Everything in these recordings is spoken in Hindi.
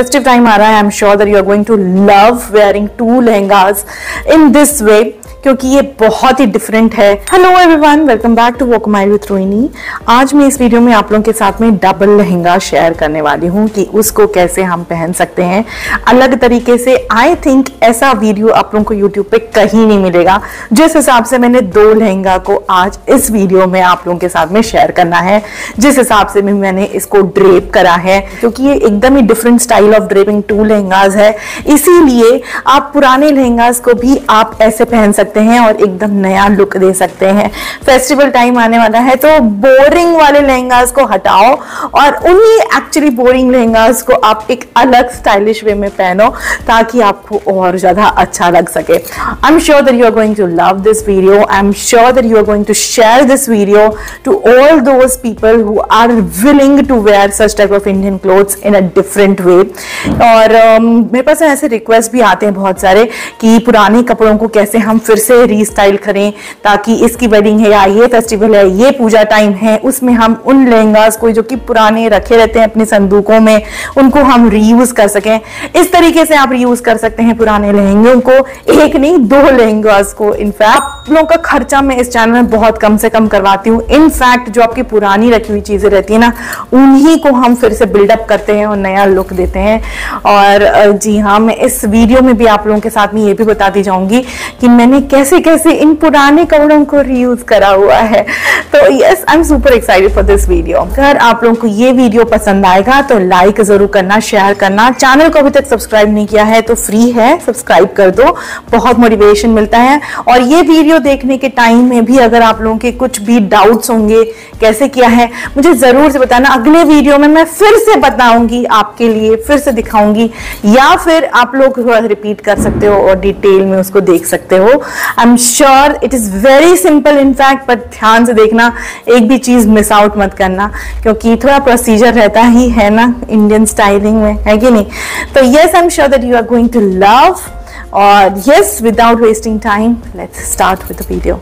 festive time i'm sure that you are going to love wearing two lehengas in this way. क्योंकि ये बहुत ही डिफरेंट है। Hello everyone welcome back to walk mile with Rohini आज मैं इस वीडियो में आप लोगों के साथ में डबल लहंगा शेयर करने वाली हूँ कि उसको कैसे हम पहन सकते हैं। अलग तरीके से आई थिंक ऐसा वीडियो आप लोगों को यूट्यूब पे कहीं नहीं मिलेगा। जिस हिसाब से मैंने दो लहंगा को आज इस वीडियो में आप लोगों के साथ में शेयर करना है, जिस हिसाब से भी मैंने इसको ड्रेप करा है, क्योंकि ये एकदम ही different style of draping two lehengas है। इसीलिए आप पुराने लहंगाज को भी आप ऐसे पहन सकते सकते हैं और एकदम नया लुक दे सकते हैं। फेस्टिवल टाइम आने वाला है तो बोरिंग वाले लहंगास को हटाओ और उन्हीं एक्चुअली बोरिंग लहंगास को आप एक अलग स्टाइलिश वे में पहनो ताकि आपको और ज़्यादा अच्छा लग सके। I am sure that you are going to love this video I am sure that you are going to share this video to all those people who are willing to wear such type of Indian clothes in a different way और um, मेरे पास ऐसे रिक्वेस्ट भी आते हैं बहुत सारे कि पुराने कपड़ों को कैसे हम फिर से रीस्टाइल करें ताकि इसकी वेडिंग है या ये फेस्टिवल है, ये पूजा टाइम है, उसमें हम उन लहंगास को जो कि पुराने रखे रहते हैं अपने संदूकों में, उनको हम रीयूज कर सकें। इस तरीके से आप रीयूज कर सकते हैं पुराने लहंगे को। एक नहीं, दो लहंगास को। इनफैक्ट आप लोगों का खर्चा मैं इस चैनल में बहुत कम से कम करवाती हूँ। इनफैक्ट जो आपकी पुरानी रखी हुई चीज़ें रहती है ना, उन्हीं को हम फिर से बिल्डअप करते हैं और नया लुक देते हैं। और जी हाँ मैं इस वीडियो में भी आप लोगों के साथ में ये भी बताती जाऊँगी कि मैंने कैसे कैसे इन पुराने कपड़ों को रीयूज करा हुआ है। तो yes I am super excited for this video अगर आप लोगों को ये वीडियो पसंद आएगा तो लाइक ज़रूर करना शेयर करना। चैनल को अभी तक सब्सक्राइब नहीं किया है तो फ्री है सब्सक्राइब कर दो। बहुत मोटिवेशन मिलता है। और ये वीडियो देखने के टाइम में भी अगर आप लोगों के कुछ भी डाउट्स होंगे, कैसे किया है, मुझे ज़रूर से बताना। अगले वीडियो में मैं फिर से बताऊँगी आपके लिए, फिर से दिखाऊँगी। या फिर आप लोग रिपीट कर सकते हो और डिटेल में उसको देख सकते हो। I am sure it is very simple in fact but ध्यान से देखना, एक भी चीज़ मिस आउट मत करना, क्योंकि थोड़ा प्रोसीजर रहता ही है ना इंडियन स्टाइलिंग में, है कि नहीं? तो yes I am sure that you are going to love और yes without wasting time let's start with the video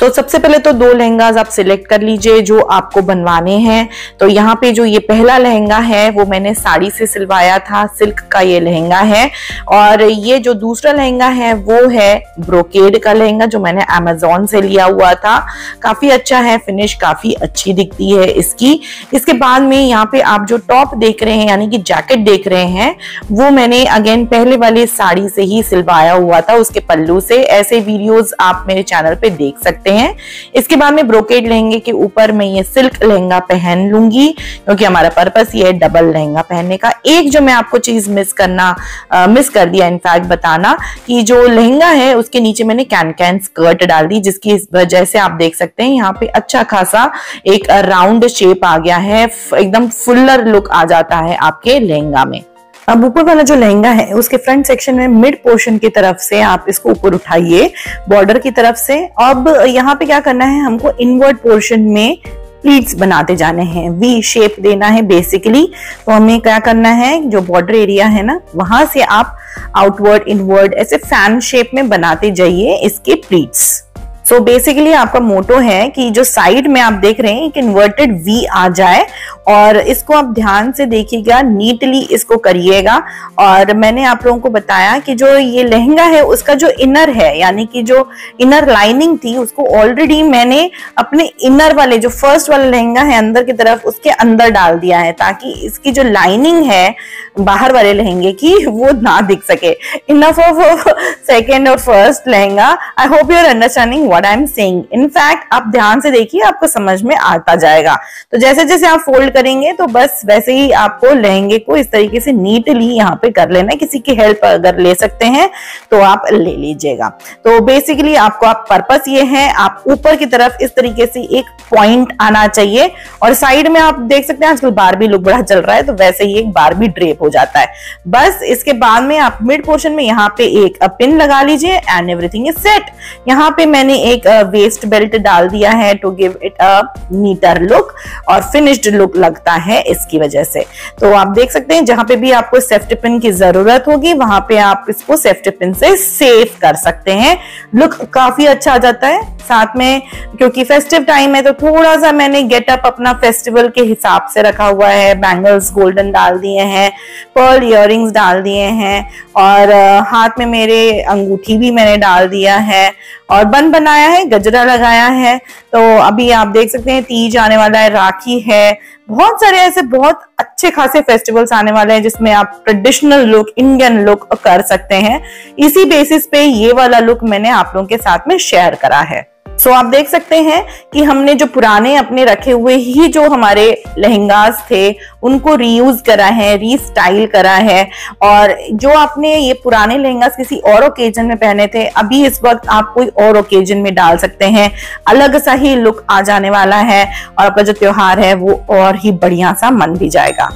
तो सबसे पहले तो दो लहंगाज आप सिलेक्ट कर लीजिए जो आपको बनवाने हैं। तो यहाँ पे जो ये पहला लहंगा है, वो मैंने साड़ी से सिलवाया था, सिल्क का ये लहंगा है। और ये जो दूसरा लहंगा है, वो है ब्रोकेड का लहंगा जो मैंने अमेजोन से लिया हुआ था। काफ़ी अच्छा है फिनिश काफ़ी अच्छी दिखती है इसकी। इसके बाद में यहाँ पे आप जो टॉप देख रहे हैं, यानी कि जैकेट देख रहे हैं, वो मैंने अगेन पहले वाली साड़ी से ही सिलवाया हुआ था, उसके पल्लू से। ऐसे वीडियोज़ आप मेरे चैनल पे देख सकते सकते हैं। इसके बाद में ब्रोकेड लहंगे के ऊपर मैं ये सिल्क लहंगा पहन लूँगी क्योंकि हमारा पर्पस ये है डबल लहंगा पहनने का। एक जो मैं आपको चीज़ मिस करना आ, मिस कर दिया इनफैक्ट बताना कि जो लहंगा है उसके नीचे मैंने कैन कैन स्कर्ट डाल दी जिसकी वजह से आप देख सकते हैं यहाँ पे अच्छा खासा एक राउंड शेप आ गया है एकदम फुल्लर लुक आ जाता है आपके लहंगा में। अब ऊपर वाला जो लहंगा है, उसके फ्रंट सेक्शन में मिड पोर्शन की तरफ़ से आप इसको ऊपर उठाइए बॉर्डर की तरफ़ से। अब यहाँ पे क्या करना है, हमको इनवर्ड पोर्शन में प्लीट्स बनाते जाने हैं। वी शेप देना है बेसिकली तो हमें क्या करना है, जो बॉर्डर एरिया है ना, वहाँ से आप आउटवर्ड इनवर्ड ऐसे फ़ैन शेप में बनाते जाइए इसके प्लीट्स सो so बेसिकली आपका मोटो है कि जो साइड में आप देख रहे हैं, एक इन्वर्टेड वी आ जाए और इसको आप ध्यान से देखिएगा नीटली इसको करिएगा। और मैंने आप लोगों को बताया कि जो ये लहंगा है, उसका जो इनर है, यानी कि जो इनर लाइनिंग थी, उसको ऑलरेडी मैंने अपने इनर वाले, जो फ़र्स्ट वाला लहंगा है अंदर की तरफ़, उसके अंदर डाल दिया है ताकि इसकी जो लाइनिंग है, बाहर वाले लहंगे की, वो ना दिख सके। इनफ ऑफ़ सेकेंड और first lehenga. I hope you are understanding what I am saying in fact आप ध्यान से देखिए, आपको समझ में आता जाएगा। तो जैसे जैसे आप फोल्ड करेंगे तो बस वैसे ही आपको लहंगे को इस तरीके से नीटली यहाँ पे कर लेना किसी की हेल्प अगर ले सकते हैं तो आप ले लीजिएगा। तो बेसिकली आपको, आप पर्पस ये है, आप ऊपर की तरफ़ इस तरीके से एक पॉइंट आना चाहिए, और साइड में आप देख सकते हैं, आजकल बारबी लुक बड़ा चल रहा है तो वैसे ही एक बारबी ड्रेप हो जाता है। बस इसके बाद में आप मिड पोर्शन में यहाँ पे एक पिन लगा लीजिए एंड एवरीथिंग इज़ सेट यहाँ पे मैंने एक वेस्ट बेल्ट डाल दिया है to give it a neater look और फिनिश्ड लुक लगता है इसकी वजह से। तो आप देख सकते हैं, जहाँ पे भी आपको सेफ्टी पिन की ज़रूरत होगी, वहाँ पे आप इसको सेफ्टी पिन से सेव कर सकते हैं। लुक काफ़ी अच्छा आ जाता है। साथ में, क्योंकि फेस्टिव टाइम है तो थोड़ा सा मैंने गेटअप अपना फेस्टिवल के हिसाब से रखा हुआ है। बैंगल्स गोल्डन डाल दिए हैं पर्ल इयर डाल दिए हैं और हाथ में मेरे अंगूठी भी मैंने डाल दिया है। और बन बनाया है, गजरा लगाया है। तो अभी आप देख सकते हैं, तीज आने वाला है, राखी है। बहुत सारे ऐसे बहुत अच्छे खासे फेस्टिवल्स आने वाले हैं, जिसमें आप ट्रेडिशनल लुक इंडियन लुक कर सकते हैं। इसी बेसिस पे ये वाला लुक मैंने आप लोगों के साथ में शेयर करा है। सो आप देख सकते हैं कि हमने जो पुराने अपने रखे हुए ही जो हमारे लहंगास थे, उनको रीयूज करा है रीस्टाइल करा है। और जो आपने ये पुराने लहंगास किसी और ओकेजन में पहने थे, अभी इस वक्त आप कोई और ओकेजन में डाल सकते हैं। अलग सा ही लुक आ जाने वाला है और आपका जो त्योहार है, वो और ही बढ़िया सा मन भी जाएगा।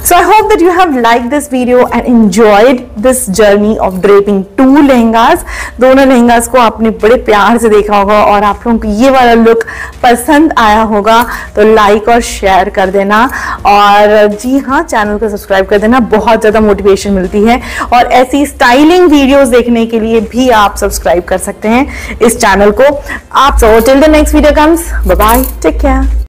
So I hope that you have like this video and enjoyed this journey of draping two lehengas दोनों लहंगास को आपने बड़े प्यार से देखा होगा और आप लोगों को ये वाला लुक पसंद आया होगा तो लाइक और शेयर कर देना। और जी हाँ चैनल को सब्सक्राइब कर देना, बहुत ज़्यादा मोटिवेशन मिलती है। और ऐसी स्टाइलिंग वीडियोस देखने के लिए भी आप सब्सक्राइब कर सकते हैं इस चैनल को। आप so till the next video comes bye take care